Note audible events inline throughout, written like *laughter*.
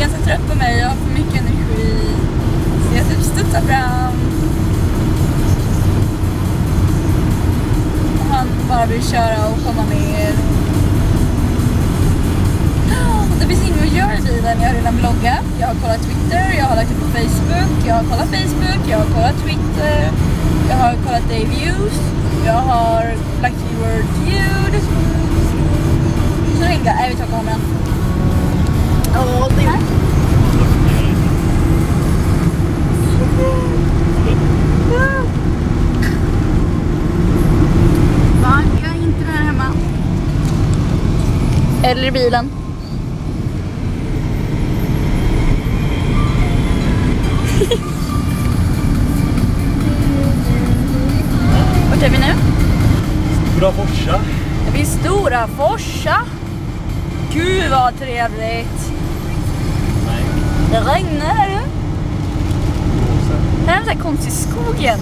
ganska trött på mig, jag har för mycket energi. Så jag typ studsar fram. Och han bara vill köra och komma med. Det finns inget att göra i bilen. Jag har redan bloggat, jag har kollat Twitter, jag har lagt upp på Facebook, jag har kollat Facebook, jag har kollat Twitter, jag har kollat Dayviews, jag har lagt keyword ljud. Så ringde jag, nej vi tar kameran. Åh, det här. Va? Jag är inte där hemma. Eller i bilen. *laughs* Vart är vi nu? Stora Forsa. Vi är i Stora Forsa. Gud vad trevligt. Nej, Det regnar. Åsa. Det här är en sån här konstig skog igen.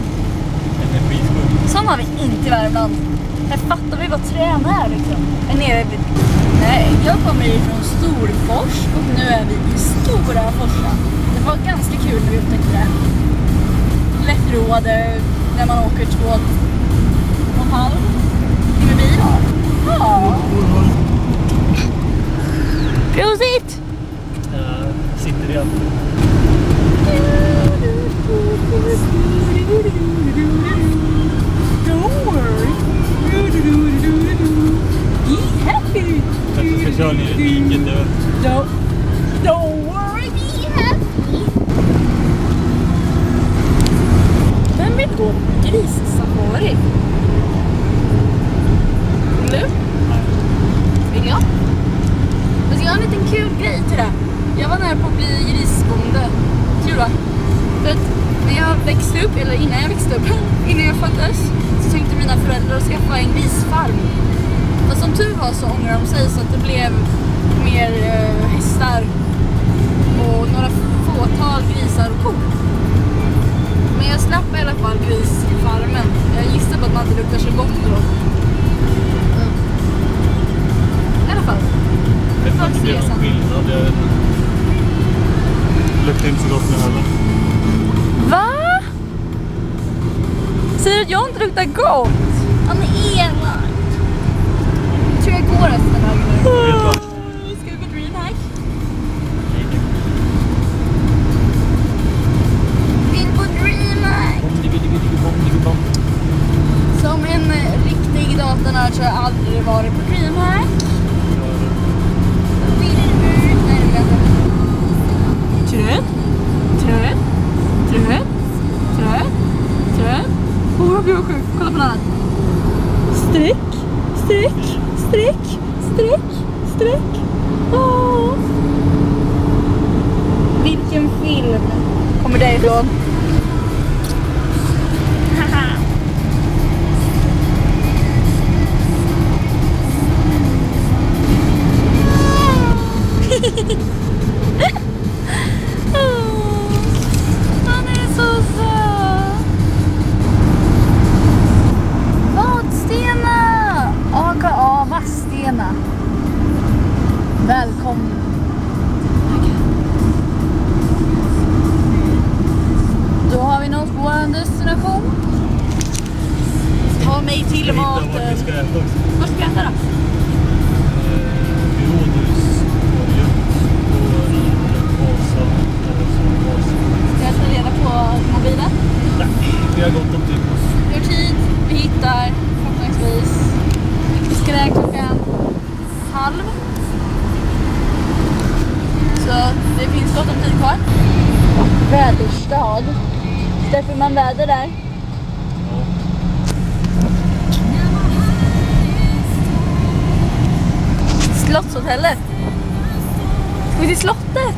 Energiskog. Sån har vi inte i Värmland. Här fattar vi vad träd är liksom. Här nere vid... Nej, jag kommer ifrån Storfors och nu är vi i Stora Forsa. Det var ganska kul när vi upptäckte det. Lättråder när man åker två och en halv timme bil. Ja. Prosit! Uh, sitter igen. Don't Kanske ska köra ner Don't, don't worry, be happy. Vem vill gå grissafari? Vill du? Vill jag? Men jag har en liten kul grej till det. Jag var nära på att bli grisbonde. Kul va? För att när jag växte upp, eller innan jag växte upp, *laughs* innan jag föddes, så tänkte mina föräldrar skaffa en grisfarm. Fast som tur var så ångrade de sig så att det blev mer eh, hästar och några fåtal grisar och kor. Men jag slapp i alla fall grisfarmen. Jag gissar på att man inte luktar så gott då. Mm. I alla fall. Jag vet inte om det blir någon skillnad. Jag vet inte. Luktar inte så gott nu heller. Va? Säger du att jag inte luktar gott? Så har jag aldrig varit på DreamHack. Det. Trött, trött, trött, trött, trött. Åh, jag blir sjuk. Kolla på den här. Streck, streck, streck, streck, streck. Åh. Vilken film kommer därifrån? Han Välkommen. Då har vi nått vår destination. Ta mig till maten. Vad ska vi äta då? Det finns gott om tid kvar. Väderstad. Släpper man väder där? Slottshotellet. Ska vi till slottet?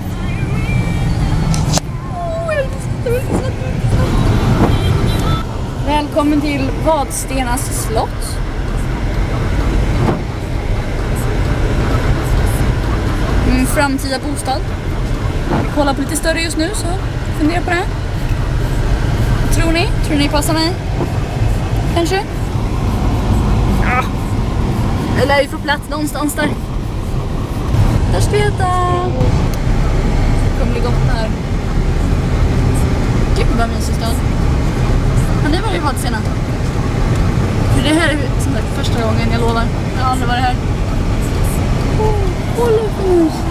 Oh, jag vill till slottet. Välkommen till Vadstenas slott. Framtida bostad. Jag kollar på lite större just nu så fundera på det. Tror ni? Tror ni passar mig? Kanske? Ja. Jag lär ju få plats någonstans där. Där ska vi äta bli gott det här. Gud vad mysig stad. Har ni varit i Vadstena? För det här är som sagt första gången, jag lovar. Jag har aldrig varit här. Oh, kolla för mus.